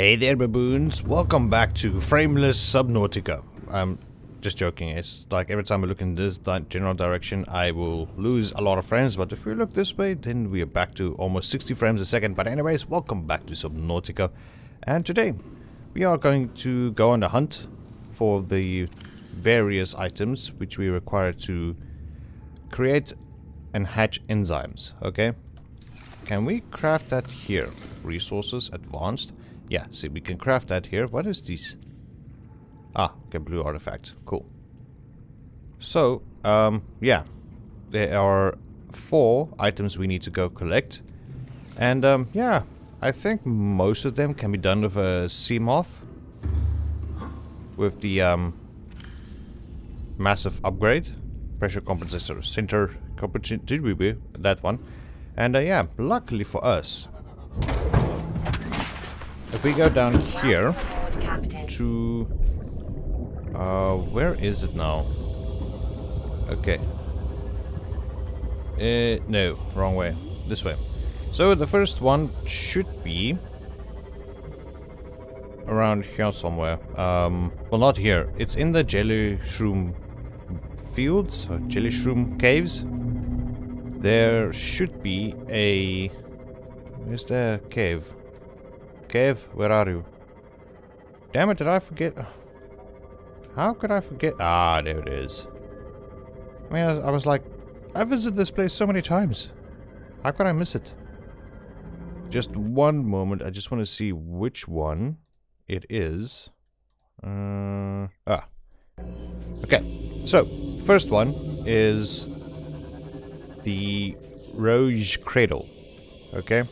Hey there, baboons! Welcome back to Frameless Subnautica. I'm just joking. It's like every time I look in this general direction, I will lose a lot of frames. But if we look this way, then we are back to almost 60 frames a second. But anyways, welcome back to Subnautica. And today, we are going to go on a hunt for the various items which we require to create and hatch enzymes. Okay? Can we craft that here? Resources, advanced. Yeah, see, we can craft that here. What is this? Ah, okay, blue artifact. Cool. So, um, yeah. There are four items we need to go collect. And, um, yeah. I think most of them can be done with a Seamoth. With the, um, massive upgrade. Pressure compensator center. Be? That one. And, uh, yeah, luckily for us, if we go down here to... Uh, where is it now? Okay. Uh, no, wrong way. This way. So the first one should be around here somewhere. Um, well, not here. It's in the jelly shroom fields, or jelly shroom caves. There should be a... Where's the cave? Kev, where are you? Damn it, did I forget? How could I forget? Ah, there it is. I mean, I, I was like, I visited this place so many times. How could I miss it? Just one moment, I just want to see which one it is. Uh, ah. Okay, so, first one is the Rogue Cradle. Okay?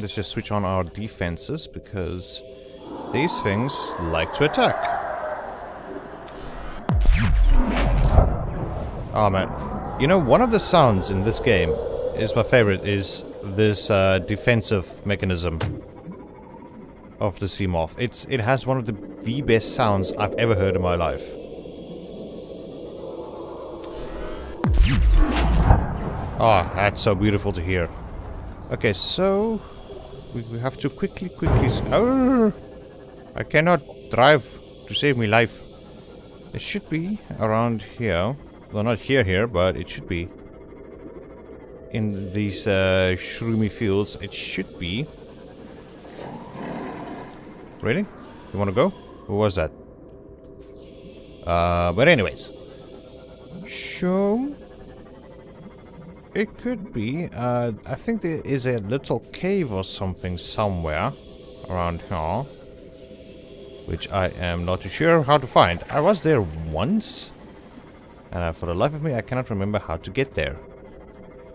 Let's just switch on our defenses because these things like to attack. Oh man. You know, one of the sounds in this game is my favorite is this uh, defensive mechanism of the Seamoth. It's it has one of the the best sounds I've ever heard in my life. Oh, that's so beautiful to hear. Okay, so we, have to quickly, quickly... Oh, I cannot drive to save me life. It should be around here. Well, not here, here, but it should be. In these uh, shroomy fields, it should be. Really? You want to go? Who was that? Uh, but anyways. Show it could be. Uh, I think there is a little cave or something somewhere around here. Which I am not too sure how to find. I was there once. And uh, for the life of me, I cannot remember how to get there.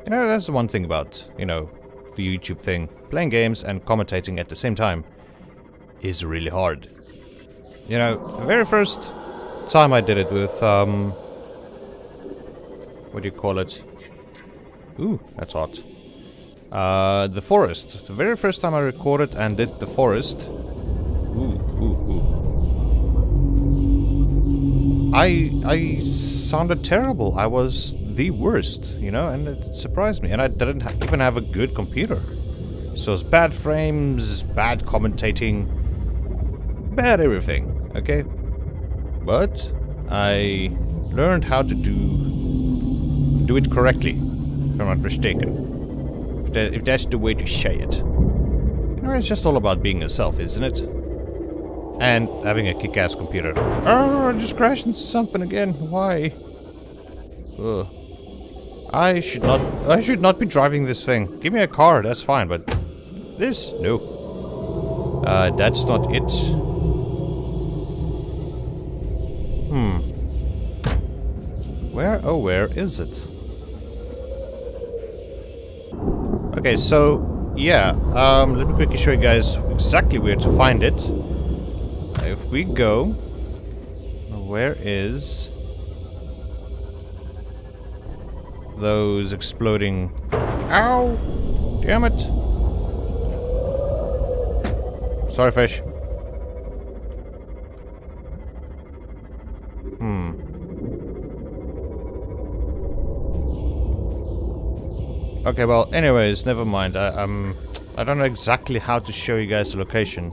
You know, that's the one thing about, you know, the YouTube thing. Playing games and commentating at the same time is really hard. You know, the very first time I did it with, um... What do you call it? Ooh, that's hot. Uh, the forest. The very first time I recorded and did the forest. Ooh, ooh, ooh. I I sounded terrible. I was the worst, you know, and it surprised me. And I didn't ha even have a good computer. So it's bad frames, bad commentating, bad everything, okay? But I learned how to do do it correctly if I'm not mistaken. If, that, if that's the way to say it. You know, it's just all about being yourself, isn't it? And having a kick-ass computer. Oh, I just crashed into something again. Why? Ugh. I should not I should not be driving this thing. Give me a car, that's fine, but this? No. Uh, that's not it. Hmm. Where, oh, where is it? Okay, so, yeah, um, let me quickly show you guys exactly where to find it. If we go, where is those exploding... Ow! Damn it! Sorry, fish. Okay, well, anyways, never mind. I, um, I don't know exactly how to show you guys the location.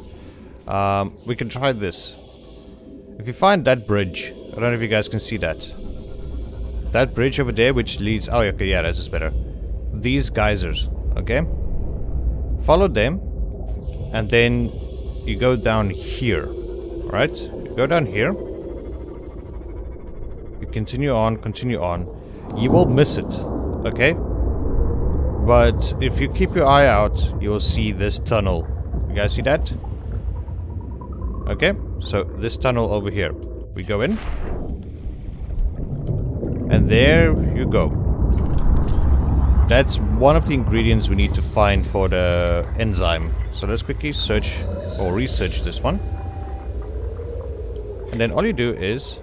Um, we can try this. If you find that bridge, I don't know if you guys can see that. That bridge over there which leads... Oh, okay, yeah, that's just better. These geysers, okay? Follow them. And then you go down here. Alright? You go down here. You continue on, continue on. You will miss it, okay? But if you keep your eye out, you will see this tunnel. You guys see that? Okay, so this tunnel over here. We go in. And there you go. That's one of the ingredients we need to find for the enzyme. So let's quickly search or research this one. And then all you do is...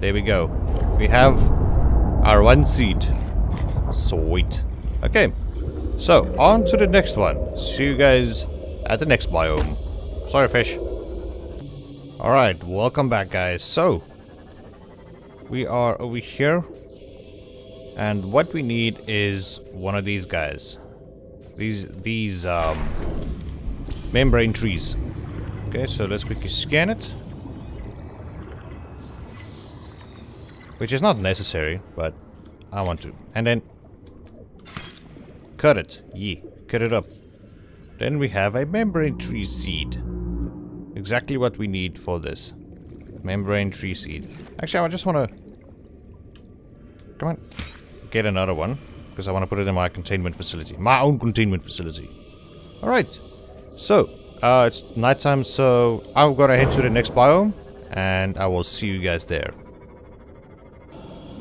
There we go. We have our one seed. Sweet. Okay. So, on to the next one. See you guys at the next biome. Sorry, fish. Alright, welcome back, guys. So, we are over here. And what we need is one of these guys. These, these, um, membrane trees. Okay, so let's quickly scan it. Which is not necessary, but I want to. And then cut it. Yeah, cut it up. Then we have a membrane tree seed. Exactly what we need for this. Membrane tree seed. Actually, I just want to... Come on. Get another one. Because I want to put it in my containment facility. My own containment facility. Alright. So, uh, it's nighttime, so I'm gonna head to the next biome. And I will see you guys there.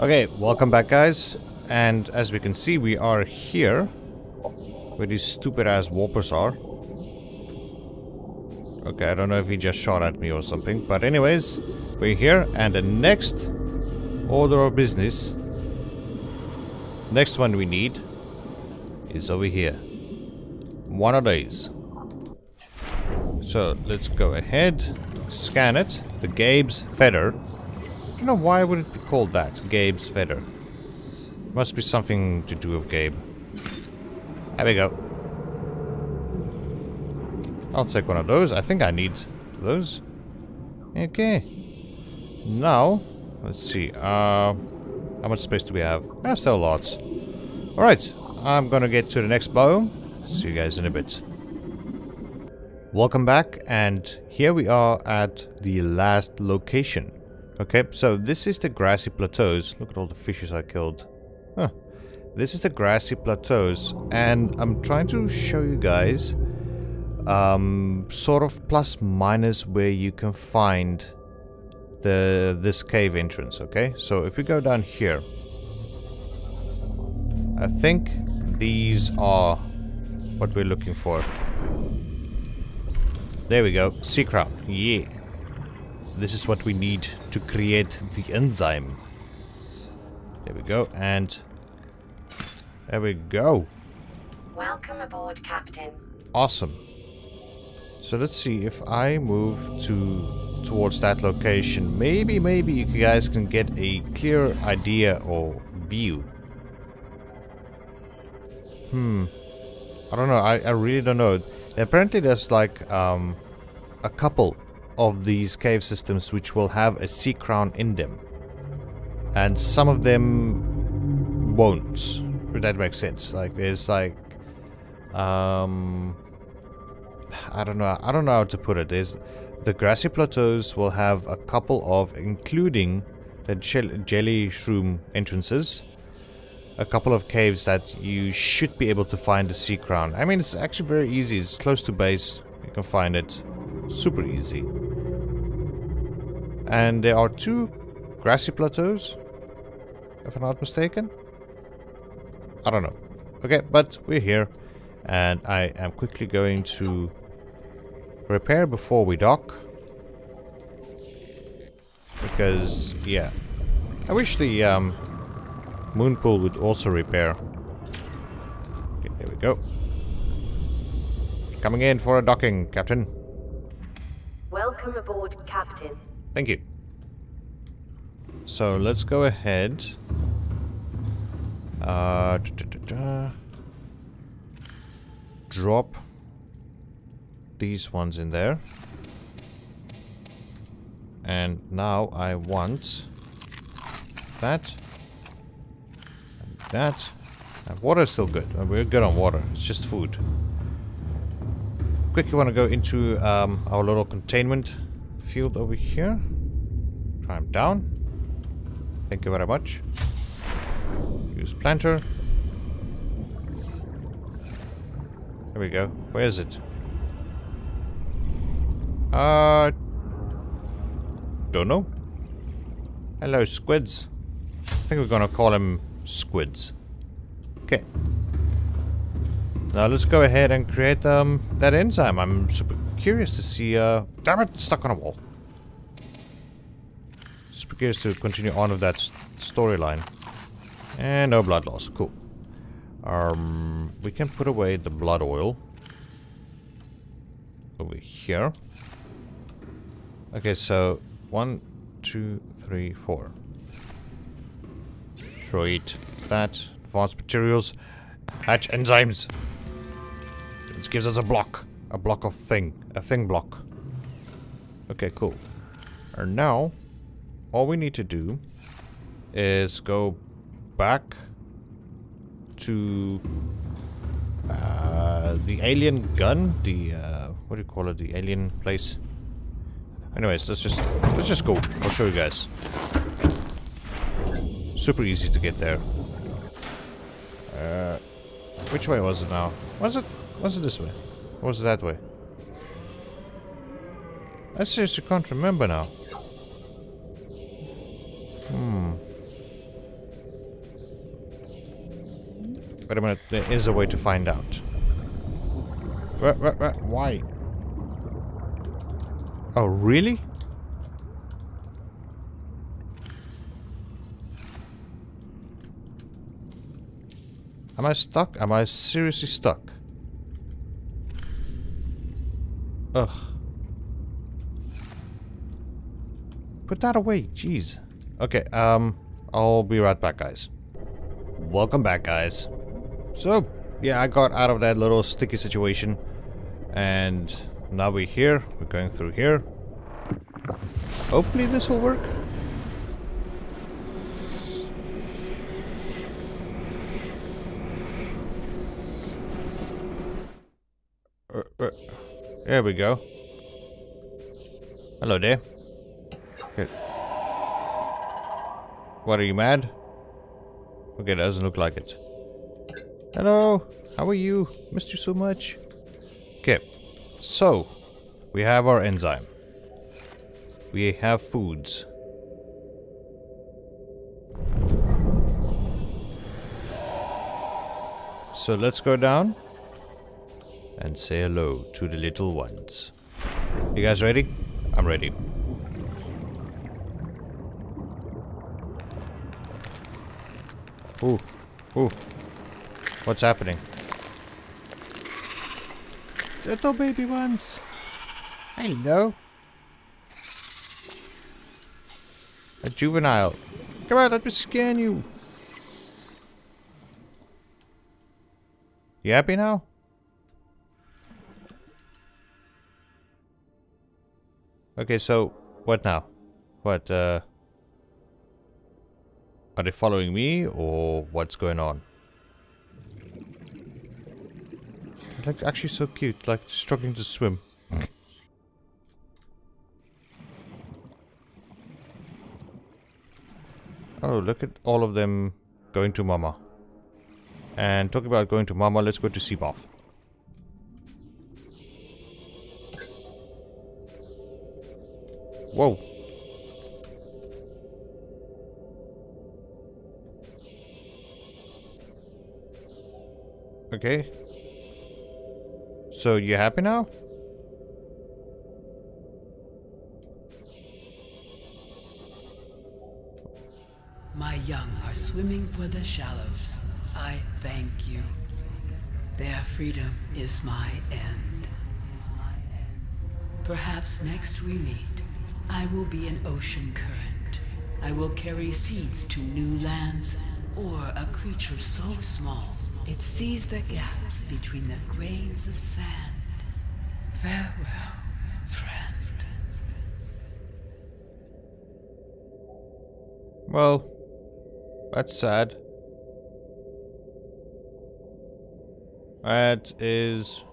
Okay, welcome back guys. And as we can see, we are here. Where these stupid ass warpers are. Okay, I don't know if he just shot at me or something. But anyways, we're here. And the next order of business. Next one we need is over here. One of these. So let's go ahead, scan it. The Gabe's Feather. I don't know why would it be called that, Gabe's Feather. Must be something to do with Gabe. There we go. I'll take one of those. I think I need those. Okay. Now, let's see. Uh, how much space do we have? Ah, still lots. Alright, I'm gonna get to the next biome. See you guys in a bit. Welcome back, and here we are at the last location. Okay, so this is the grassy plateaus. Look at all the fishes I killed. Huh. This is the grassy plateaus, and I'm trying to show you guys um, sort of plus minus where you can find the this cave entrance, okay? So if we go down here, I think these are what we're looking for. There we go, sea crown, yeah. This is what we need to create the enzyme. There we go, and there we go. Welcome aboard, Captain. Awesome. So let's see if I move to towards that location. Maybe, maybe you guys can get a clear idea or view. Hmm. I don't know. I, I really don't know. Apparently there's like um, a couple of these cave systems which will have a sea crown in them. And some of them won't. That makes sense. Like there's like um I don't know I don't know how to put it. There's the grassy plateaus will have a couple of including the jelly shroom entrances. A couple of caves that you should be able to find the sea crown. I mean it's actually very easy. It's close to base. You can find it super easy. And there are two grassy plateaus, if I'm not mistaken. I don't know. Okay, but we're here. And I am quickly going to repair before we dock. Because, yeah. I wish the um, moon pool would also repair. Okay, there we go. Coming in for a docking, Captain. Welcome aboard, Captain. Thank you. So let's go ahead. Uh, da, da, da, drop these ones in there. And now I want that. And that. And water is still good. Uh, We're good on water. It's just food. Quick, Quickly want to go into um, our little containment field over here. Climb down. Thank you very much. Use planter. There we go. Where is it? Uh... Don't know. Hello, squids. I think we're gonna call him squids. Okay. Now let's go ahead and create um, that enzyme. I'm super curious to see... Uh, damn it, stuck on a wall. Super curious to continue on with that storyline. And no blood loss. Cool. Um, we can put away the blood oil. Over here. Okay, so one, two, three, four. Sweet. That. Advanced materials. Hatch enzymes. It gives us a block. A block of thing. A thing block. Okay, cool. And now, all we need to do is go back to uh, the alien gun. The, uh, what do you call it? The alien place. Anyways, let's just let's just go. I'll show you guys. Super easy to get there. Uh, which way was it now? Was it was it this way? Or was it that way? I seriously can't remember now. Hmm. Wait a minute, there is a way to find out. Why? Oh, really? Am I stuck? Am I seriously stuck? Ugh. Put that away, jeez. Okay, um, I'll be right back, guys. Welcome back, guys. So, yeah, I got out of that little sticky situation. And now we're here. We're going through here. Hopefully this will work. Uh, uh, there we go. Hello there. Okay. What, are you mad? Okay, it doesn't look like it. Hello, how are you? Missed you so much. Okay, so we have our enzyme. We have foods. So let's go down and say hello to the little ones. You guys ready? I'm ready. Ooh, ooh. What's happening? Little baby ones. Hello. A juvenile. Come on, let me scan you. You happy now? Okay, so what now? What, uh... Are they following me, or what's going on? Like, actually so cute, like struggling to swim. oh, look at all of them going to Mama. And talking about going to Mama, let's go to Seaboff. Whoa. Okay. So you happy now? My young are swimming for the shallows. I thank you. Their freedom is my end. Perhaps next we meet, I will be an ocean current. I will carry seeds to new lands, or a creature so small It sees the gaps between the grains of sand. Farewell, friend. Well, that's sad. That is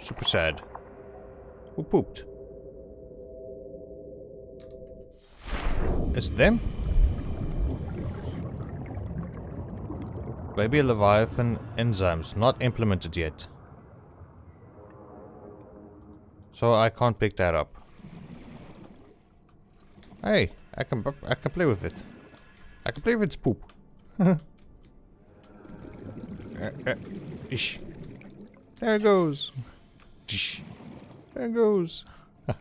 super sad. Who pooped? It's them? Baby Leviathan enzymes not implemented yet. So I can't pick that up. Hey, I can I can play with it. I can play with its poop. uh, uh. There it goes. There it goes.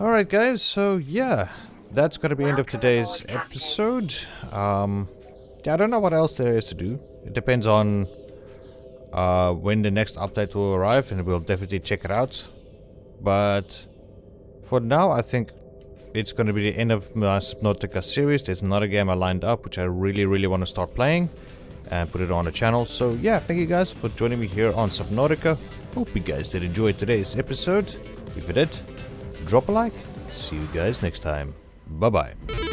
Alright guys, so yeah. That's gonna be end of today's episode. Um yeah, I don't know what else there is to do. It depends on uh, when the next update will arrive and we'll definitely check it out. But for now, I think it's going to be the end of my Subnautica series. There's another game I lined up which I really, really want to start playing and put it on the channel. So yeah, thank you guys for joining me here on Subnautica. Hope you guys did enjoy today's episode. If you did, drop a like. See you guys next time. Bye-bye.